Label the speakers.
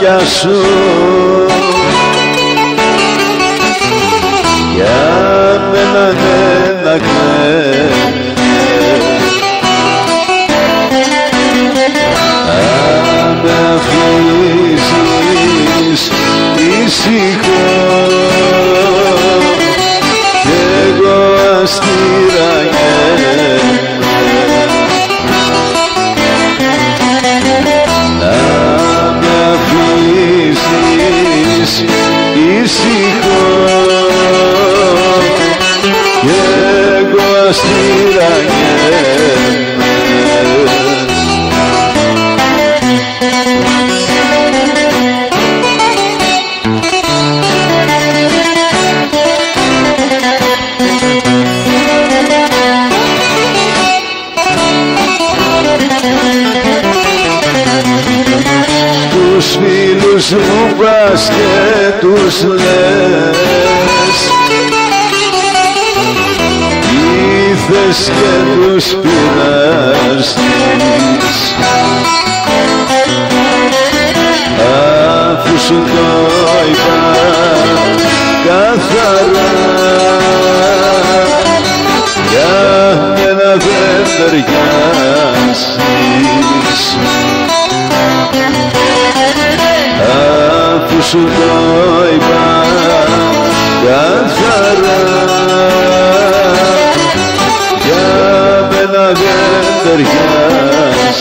Speaker 1: μάτια σου. Για μένα ναι, ένα αν με αφήσεις ήσυχο κι εγώ αστήραγέμαι τους φίλους μου πας και τους λες. Ήθες και τους πειραστείς αφού σου το είπα καθαρά. Για μένα δεν ταιριάζεις σου το είπα καθαρά για μένα δεν ταιριάζεις